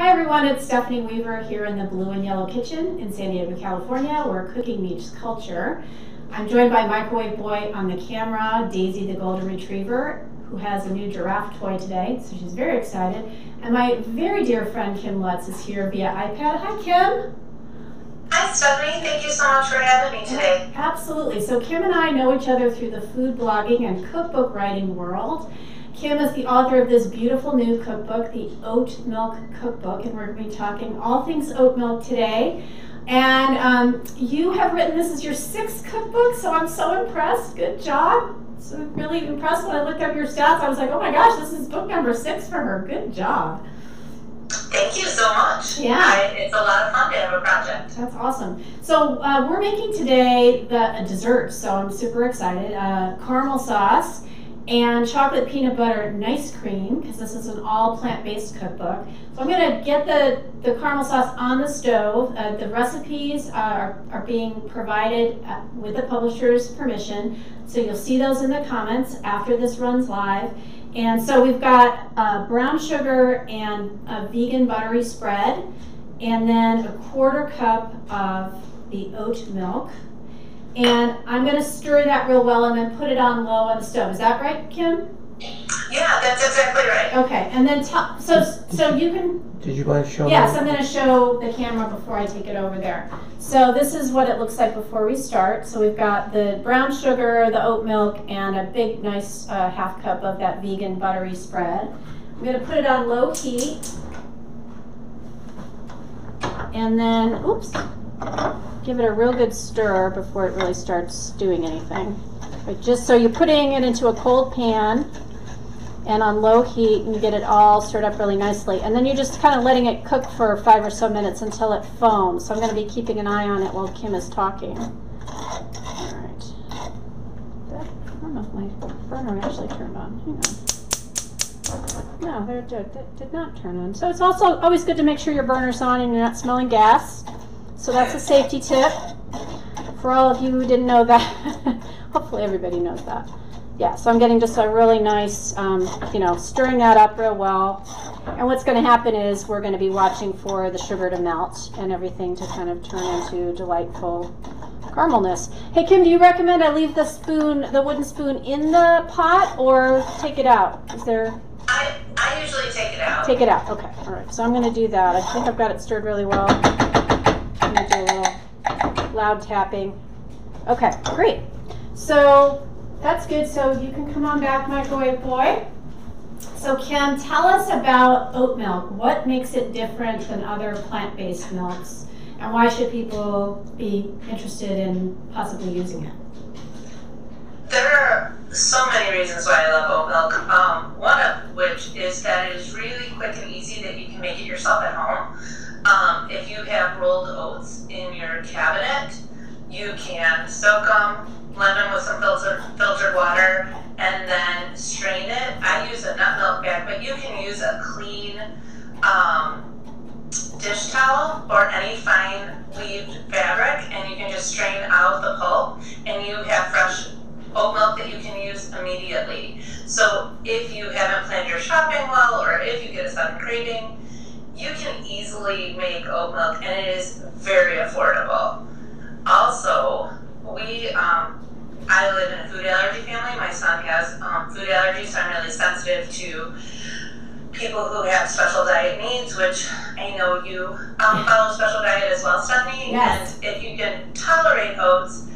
Hi everyone, it's Stephanie Weaver here in the Blue and Yellow Kitchen in San Diego, California, where cooking meets culture. I'm joined by Microwave Boy on the camera, Daisy the Golden Retriever, who has a new giraffe toy today, so she's very excited. And my very dear friend Kim Lutz is here via iPad. Hi Kim! Hi Stephanie, thank you so much for having me today. Absolutely. So Kim and I know each other through the food blogging and cookbook writing world. Kim is the author of this beautiful new cookbook, the Oat Milk Cookbook, and we're going to be talking all things oat milk today. And um, you have written this is your sixth cookbook, so I'm so impressed. Good job. So really impressed when I looked up your stats. I was like, oh my gosh, this is book number six for her. Good job. Thank you so much. Yeah. I, it's a lot of fun to have a project. That's awesome. So uh, we're making today the a dessert, so I'm super excited. Uh, caramel sauce and chocolate peanut butter nice cream because this is an all plant-based cookbook. So I'm going to get the, the caramel sauce on the stove. Uh, the recipes are, are being provided uh, with the publisher's permission. So you'll see those in the comments after this runs live. And so we've got uh, brown sugar and a vegan buttery spread, and then a quarter cup of the oat milk. And I'm going to stir that real well and then put it on low on the stove. Is that right, Kim? Yeah, that's exactly right. Okay, and then so so you can. Did you want to show? Yes, I'm going to show the camera before I take it over there. So this is what it looks like before we start. So we've got the brown sugar, the oat milk, and a big nice uh, half cup of that vegan buttery spread. I'm going to put it on low heat, and then oops, give it a real good stir before it really starts doing anything. Just so you're putting it into a cold pan and on low heat and you get it all stirred up really nicely. And then you're just kind of letting it cook for five or so minutes until it foams. So I'm going to be keeping an eye on it while Kim is talking. All right. I don't know if my burner actually turned on. Hang on. No, there did, that did not turn on. So it's also always good to make sure your burner's on and you're not smelling gas. So that's a safety tip for all of you who didn't know that. Hopefully everybody knows that yeah, so I'm getting just a really nice, um, you know, stirring that up real well. And what's going to happen is we're going to be watching for the sugar to melt and everything to kind of turn into delightful caramelness. Hey Kim, do you recommend I leave the spoon, the wooden spoon in the pot or take it out? Is there... I, I usually take it out. Take it out, okay. All right, so I'm going to do that. I think I've got it stirred really well. To do a little loud tapping. Okay, great. So that's good. So you can come on back, microwave boy. So Kim, tell us about oat milk. What makes it different than other plant-based milks? And why should people be interested in possibly using it? There are so many reasons why I love oat milk. Um, one of which is that it is really quick and easy that you can make it yourself at home. Um, if you have rolled oats in your cabinet, you can soak them, lemon with some filtered filtered water, and then strain it. I use a nut milk bag, but you can use a clean um, dish towel or any fine weaved fabric, and you can just strain out the pulp, and you have fresh oat milk that you can use immediately. So if you haven't planned your shopping well, or if you get a sudden craving, you can easily make oat milk, and it is very affordable. Also, we um, I live in a food allergy family. My son has um, food allergies, so I'm really sensitive to people who have special diet needs, which I know you um, follow special diet as well, Stephanie. Yes. And if you can tolerate oats,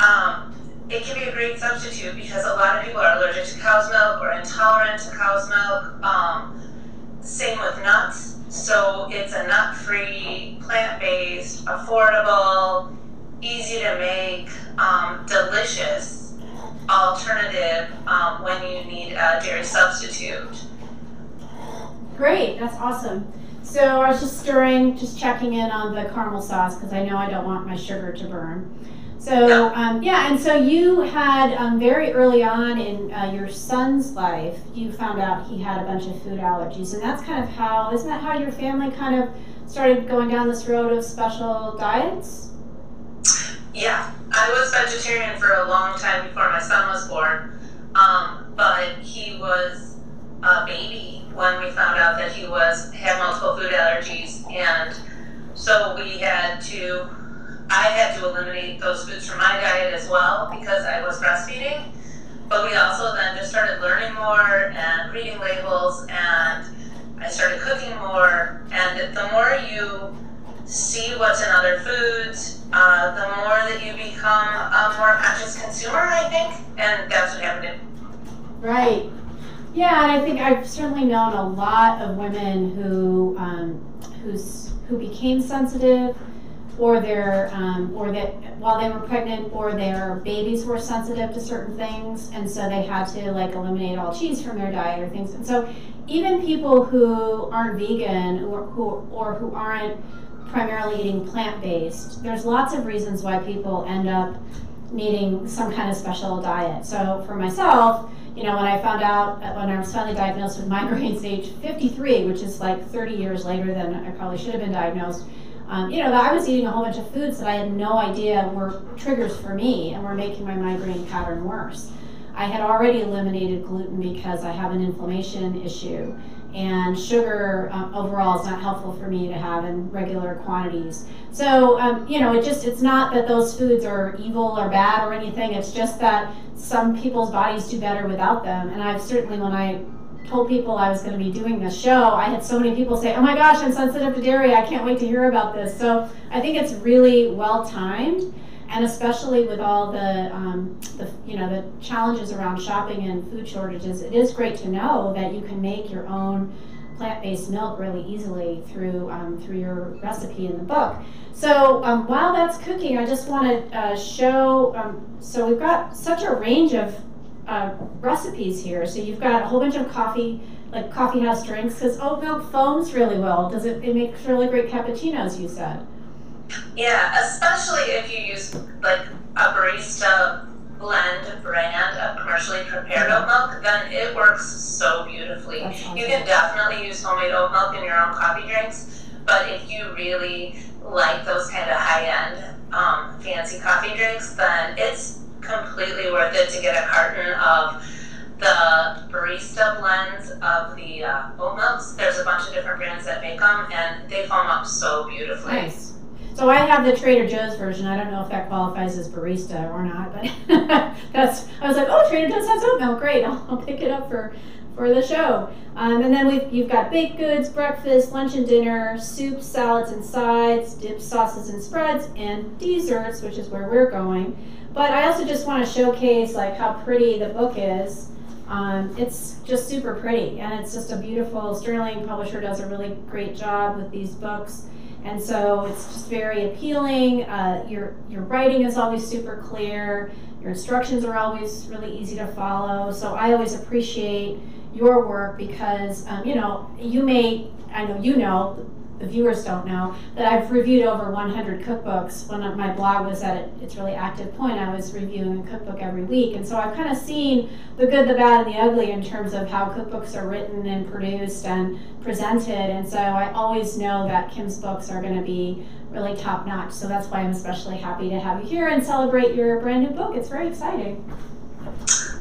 um, it can be a great substitute because a lot of people are allergic to cow's milk or intolerant to cow's milk. Um, same with nuts. So it's a nut free, plant based, affordable, easy to make, um, delicious alternative um, when you need a dairy substitute. Great, that's awesome. So I was just stirring, just checking in on the caramel sauce because I know I don't want my sugar to burn. So um, yeah, and so you had um, very early on in uh, your son's life, you found out he had a bunch of food allergies, and that's kind of how isn't that how your family kind of started going down this road of special diets? Yeah, I was vegetarian for a long time before my son was born, um, but he was a baby when we found out that he was had multiple food allergies, and so we had to. I had to eliminate those foods from my diet as well because I was breastfeeding. But we also then just started learning more and reading labels, and I started cooking more. And the more you see what's in other foods, uh, the more that you become a more conscious consumer, I think, and that's what happened. Right. Yeah, and I think I've certainly known a lot of women who um, who's who became sensitive, or their um, or that while they were pregnant, or their babies were sensitive to certain things, and so they had to like eliminate all cheese from their diet or things. And so even people who aren't vegan or who or who aren't primarily eating plant based, there's lots of reasons why people end up needing some kind of special diet. So for myself, you know, when I found out uh, when I was finally diagnosed with migraines age 53, which is like 30 years later than I probably should have been diagnosed, um, you know, I was eating a whole bunch of foods that I had no idea were triggers for me and were making my migraine pattern worse. I had already eliminated gluten because I have an inflammation issue and sugar um, overall is not helpful for me to have in regular quantities. So, um, you know, it just, it's not that those foods are evil or bad or anything. It's just that some people's bodies do better without them. And I've certainly, when I told people I was going to be doing this show, I had so many people say, oh my gosh, I'm sensitive to dairy. I can't wait to hear about this. So I think it's really well timed and especially with all the, um, the you know the challenges around shopping and food shortages, it is great to know that you can make your own plant-based milk really easily through um, through your recipe in the book. So um, while that's cooking, I just want to uh, show. Um, so we've got such a range of uh, recipes here. So you've got a whole bunch of coffee, like coffee house drinks, because oat milk foams really well. Does it? It makes really great cappuccinos. You said. Yeah, especially if you use like a barista blend brand of commercially prepared oat milk, then it works so beautifully. Awesome. You can definitely use homemade oat milk in your own coffee drinks, but if you really like those kind of high end um, fancy coffee drinks, then it's completely worth it to get a carton of the barista blends of the uh, oat milks. There's a bunch of different brands that make them, and they foam up so beautifully. Nice. So I have the Trader Joe's version. I don't know if that qualifies as barista or not, but that's. I was like, oh, Trader Joe's has oat milk. Great, I'll, I'll pick it up for for the show. Um, and then we've you've got baked goods, breakfast, lunch and dinner, soups, salads and sides, dips, sauces and spreads, and desserts, which is where we're going. But I also just want to showcase like how pretty the book is. Um, it's just super pretty, and it's just a beautiful. Sterling Publisher does a really great job with these books. And so it's just very appealing. Uh, your, your writing is always super clear. Your instructions are always really easy to follow. So I always appreciate your work because, um, you know, you may, I know you know, the viewers don't know that I've reviewed over 100 cookbooks. When my blog was at its really active point, I was reviewing a cookbook every week. And so I've kind of seen the good, the bad, and the ugly in terms of how cookbooks are written and produced and presented. And so I always know that Kim's books are going to be really top notch. So that's why I'm especially happy to have you here and celebrate your brand new book. It's very exciting.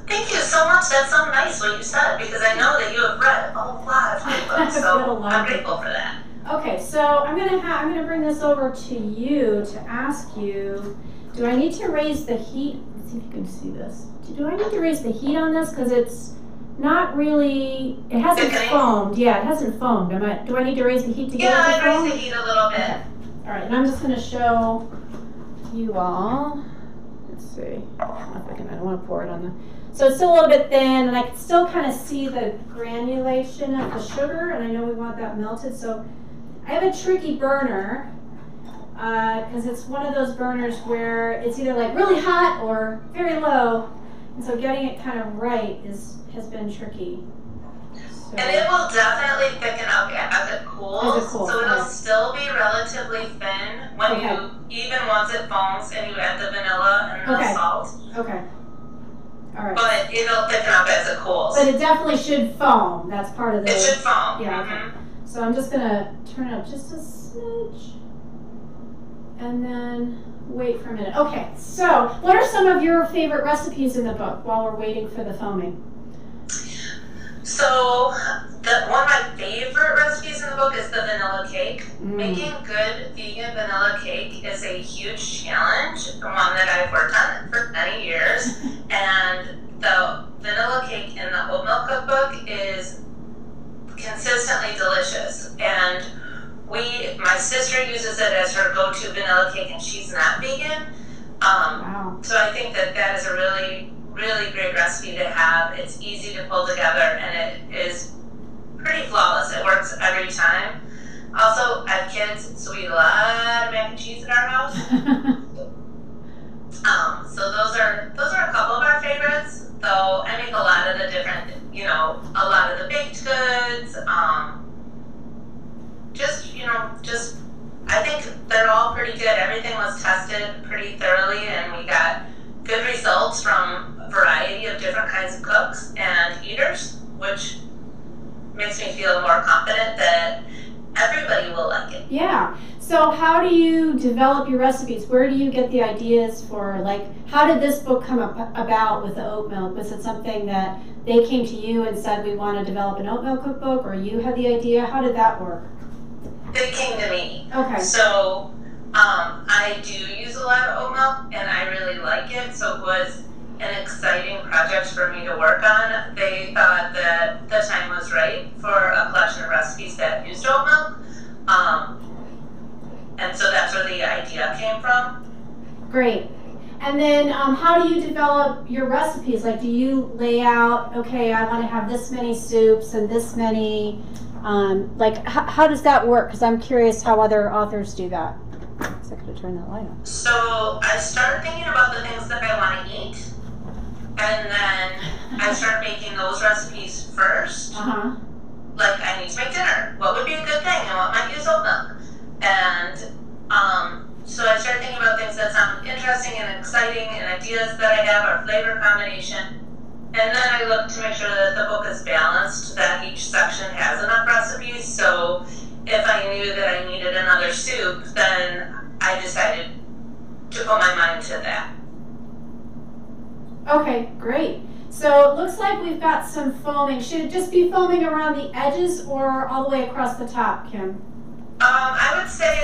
Thank you so much. That's so nice what you said because I know that you have read a lot of cookbooks. So I'm grateful for that. Okay, so I'm gonna I'm gonna bring this over to you to ask you. Do I need to raise the heat? Let's see if you can see this. Do I need to raise the heat on this because it's not really? It hasn't okay. foamed. Yeah, it hasn't foamed. Am I? Do I need to raise the heat to yeah, get it Yeah, raise the heat a little bit. Okay. All right, and I'm just gonna show you all. Let's see. if I can. I don't want to pour it on the. So it's still a little bit thin, and I can still kind of see the granulation of the sugar, and I know we want that melted. So I have a tricky burner because uh, it's one of those burners where it's either like really hot or very low, and so getting it kind of right is has been tricky. So, and it will definitely thicken up as it cools, as it cools so it'll still be relatively thin when okay. you even once it foams and you add the vanilla and the okay. salt. Okay. All right. But it'll thicken up as it cools. But it definitely should foam. That's part of the. It should foam. Yeah. Mm-hmm. So I'm just gonna turn it up just a smidge and then wait for a minute. Okay, so what are some of your favorite recipes in the book while we're waiting for the foaming? So the one of my favorite recipes in the book is the vanilla cake. Mm. Making good vegan vanilla cake is a huge challenge, one that I've worked on for many years. and the vanilla cake in the oat milk cookbook is consistently delicious. And we, my sister uses it as her go-to vanilla cake, and she's not vegan. Um, Wow. so I think that that is a really, really great recipe to have. It's easy to pull together, and it is pretty flawless. It works every time. Also, I have kids, so we eat a lot of mac and cheese in our house. Um, so those are those are a couple of our favorites. Though I make a lot of the different, you know, a lot of the baked goods. Um, just you know, just I think they're all pretty good. Everything was tested pretty thoroughly, and we got good results from a variety of different kinds of cooks and eaters, which makes me feel more confident that everybody will like it. Yeah. So how do you develop your recipes? Where do you get the ideas for like how did this book come up, about with the oat milk? Was it something that they came to you and said we want to develop an oat milk cookbook or you had the idea? How did that work? They came to me. Okay. So um, I do use a lot of oatmeal, and I really like it. So it was an exciting project for me to work on. They thought that the time was right for a collection of recipes that used oat milk, um, and so that's where the idea came from. Great. And then um, how do you develop your recipes? Like, do you lay out, okay, I want to have this many soups and this many, um, like, how does that work? Because I'm curious how other authors do that. So I could have turned that light on. So I started thinking about the things that I want to eat, and then I start making those recipes first. Uh huh. like I need to make dinner. What would be a good thing? I want my use oat milk? And um, so I start thinking about things that sound interesting and exciting and ideas that I have or flavor combination. And then I look to make sure that the book is balanced, that each section has enough recipes. So if I knew that I needed another soup, then I decided to put my mind to that. Okay, great. So it looks like we've got some foaming. Should it just be foaming around the edges or all the way across the top, Kim? Um, I would say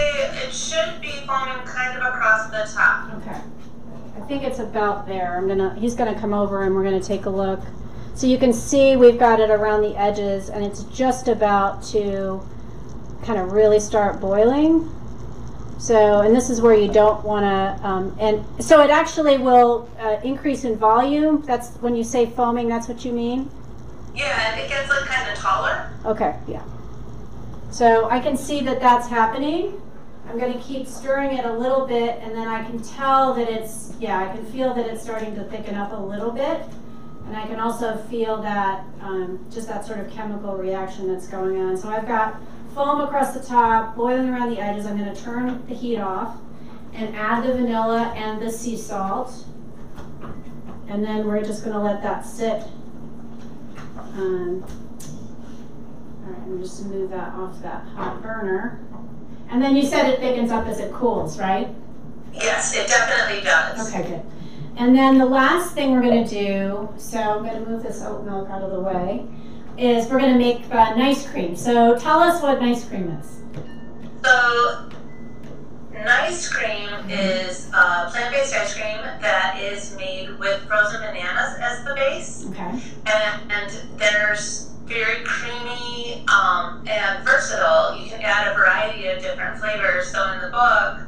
it should be foaming kind of across the top. Okay. I think it's about there. I'm gonna, he's gonna come over and we're gonna take a look. So you can see we've got it around the edges and it's just about to kind of really start boiling. So, and this is where you don't wanna, um, and so it actually will uh, increase in volume. That's when you say foaming, that's what you mean? Yeah, it gets like kind of taller. Okay, yeah. So I can see that that's happening. I'm going to keep stirring it a little bit, and then I can tell that it's, yeah, I can feel that it's starting to thicken up a little bit. And I can also feel that, um, just that sort of chemical reaction that's going on. So I've got foam across the top, boiling around the edges. I'm going to turn the heat off and add the vanilla and the sea salt. And then we're just going to let that sit. Um, all right, I'm just gonna move that off that hot burner. And then you said it thickens up as it cools, right? Yes, it definitely does. Okay, good. And then the last thing we're gonna do, so I'm gonna move this oat milk out of the way, is we're gonna make uh, nice cream. So tell us what nice cream is. So, nice cream is a plant-based ice cream that is made with frozen bananas as the base, Okay. and, and there's very creamy um, and versatile. You can add a variety of different flavors. So in the book,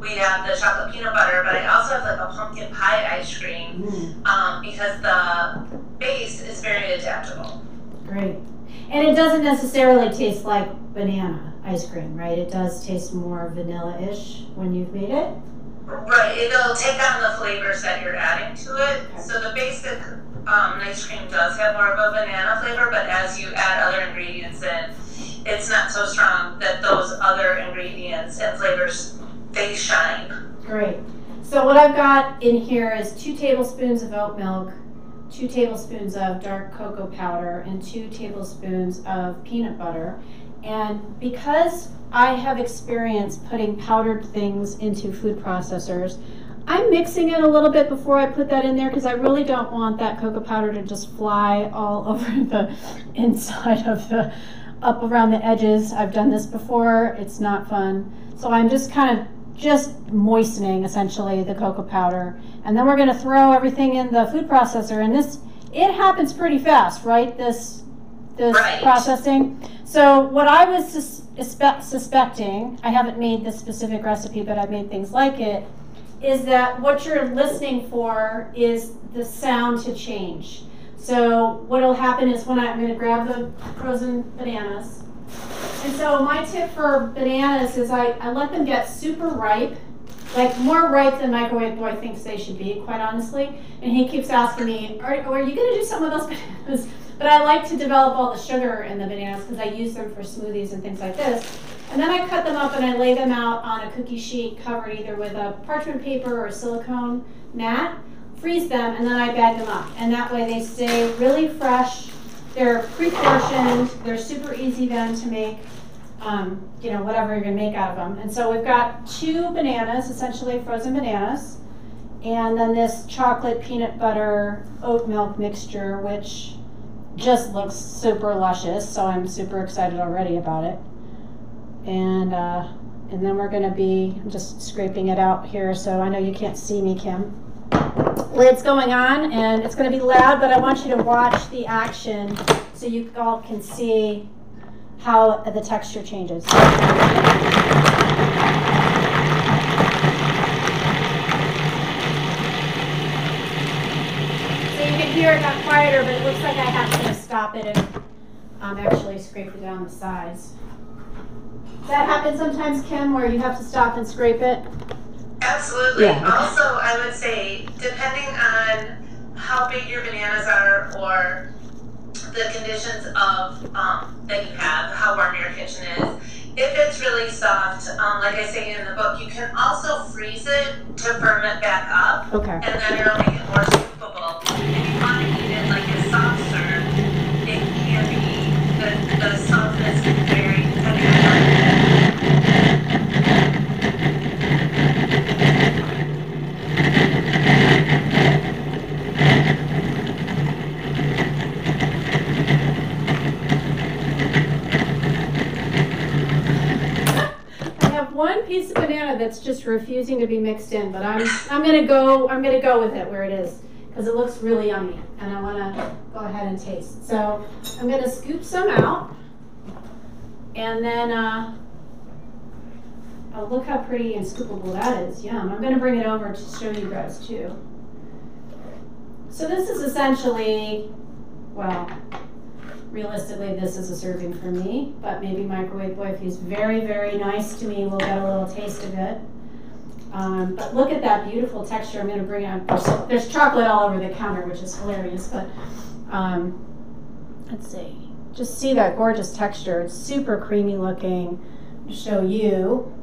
we have the chocolate peanut butter, but I also have like a pumpkin pie ice cream Mm, um, because the base is very adaptable. great. And it doesn't necessarily taste like banana ice cream, right? It does taste more vanilla-ish when you've made it. Right, it'll take on the flavors that you're adding to it. Okay. So the basic um, ice cream does have more of a banana flavor, but as you add other ingredients in, it's not so strong that those other ingredients and flavors they shine. Great. So what I've got in here is two tablespoons of oat milk, two tablespoons of dark cocoa powder, and two tablespoons of peanut butter. And because I have experience putting powdered things into food processors, I'm mixing it a little bit before I put that in there because I really don't want that cocoa powder to just fly all over the inside of the, up around the edges. I've done this before, it's not fun. So I'm just kind of just moistening essentially the cocoa powder. And then we're gonna throw everything in the food processor and this, it happens pretty fast, right? This, this Right. processing. So what I was sus- suspe- suspecting, I haven't made this specific recipe, but I've made things like it, is that what you're listening for is the sound to change. So what'll happen is when I, I'm gonna grab the frozen bananas. And so my tip for bananas is I, I let them get super ripe, like more ripe than microwave boy thinks they should be, quite honestly. And he keeps asking me, are, are you gonna do some of those bananas? But I like to develop all the sugar in the bananas because I use them for smoothies and things like this. And then I cut them up and I lay them out on a cookie sheet covered either with a parchment paper or a silicone mat, freeze them, and then I bag them up. And that way they stay really fresh. They're pre-portioned. They're super easy then to make, um, you know, whatever you're gonna make out of them. And so we've got two bananas, essentially frozen bananas, and then this chocolate peanut butter oat milk mixture, which just looks super luscious. So I'm super excited already about it and uh, and then we're going to be I'm just scraping it out here so I know you can't see me Kim. Lid's going on and it's going to be loud but I want you to watch the action so you all can see how the texture changes. So you can hear it got quieter but it looks like I have to stop it and um, actually scrape it down the sides that happen sometimes, Kim, where you have to stop and scrape it? Absolutely. Yeah, okay. Also, I would say, depending on how big your bananas are or the conditions of um, that you have, how warm your kitchen is. If it's really soft, um, like I say in the book, you can also freeze it to firm it back up, Okay. and then it'll make it more scoopable. If you want to eat it like a soft serve, it can be the, the softness can vary depending on I have one piece of banana that's just refusing to be mixed in, but I'm I'm gonna go I'm gonna go with it where it is because it looks really yummy and I want to go ahead and taste. So I'm gonna scoop some out, and then uh, oh look how pretty and scoopable that is. Yum! I'm gonna bring it over to show you guys too. So this is essentially, well, realistically, this is a serving for me, but maybe microwave boy, if he's very, very nice to me, will get a little taste of it. Um, but look at that beautiful texture. I'm going to bring out, there's, there's chocolate all over the counter, which is hilarious, but um, let's see. Just see that gorgeous texture. It's super creamy looking. To show you.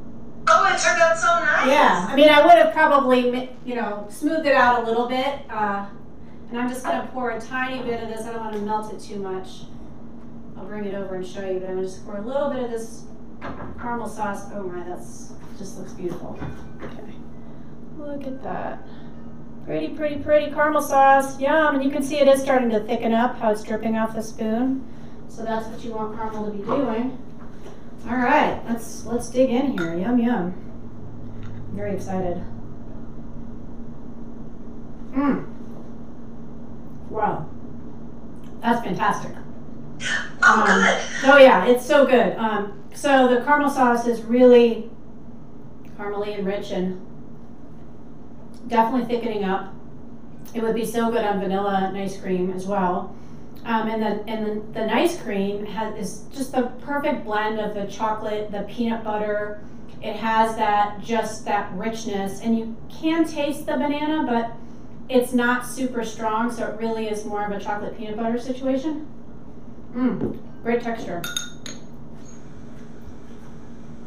Oh, it turned out so nice. Yeah, I mean, I would have probably, you know, smoothed it out a little bit. Uh, and I'm just going to pour a tiny bit of this. I don't want to melt it too much. I'll bring it over and show you, but I'm to just pour a little bit of this caramel sauce. Oh my, that's just looks beautiful. Okay, look at that. Pretty, pretty, pretty caramel sauce. Yum! And you can see it is starting to thicken up. How it's dripping off the spoon. So that's what you want caramel to be doing. All right, let's let's dig in here. Yum yum. Very excited. Mmm. Wow. That's fantastic. Oh, Um, good. Oh yeah, it's so good. Um, so the caramel sauce is really caramely and rich and definitely thickening up. It would be so good on vanilla ice cream as well. Um, and the and the, the nice cream has is just the perfect blend of the chocolate, the peanut butter. It has that just that richness, and you can taste the banana, but it's not super strong, so it really is more of a chocolate peanut butter situation. Mmm, great texture.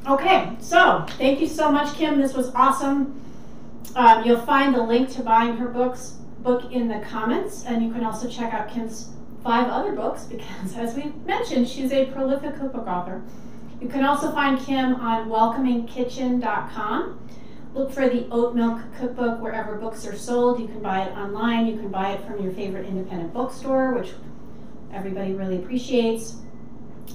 Okay, so thank you so much, Kim. This was awesome. Um, you'll find the link to buying her books book in the comments, and you can also check out Kim's five other books because, as we mentioned, she's a prolific cookbook author. You can also find Kim on welcomingkitchen.com. look for the Oat Milk Cookbook wherever books are sold. You can buy it online. You can buy it from your favorite independent bookstore, which everybody really appreciates.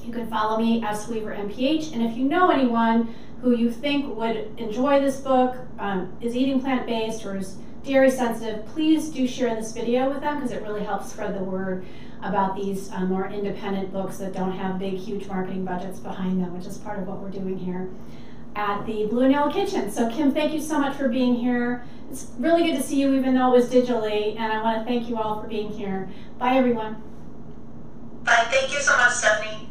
You can follow me as Weaver MPH, and if you know anyone who you think would enjoy this book, um, is eating plant based or is dairy sensitive, please do share this video with them because it really helps spread the word about these uh, more independent books that don't have big, huge marketing budgets behind them, which is part of what we're doing here at the Blue and Yellow Kitchen. So, Kim, thank you so much for being here. It's really good to see you, even though it was digitally, and I want to thank you all for being here. Bye, everyone. Thank you so much, Stephanie.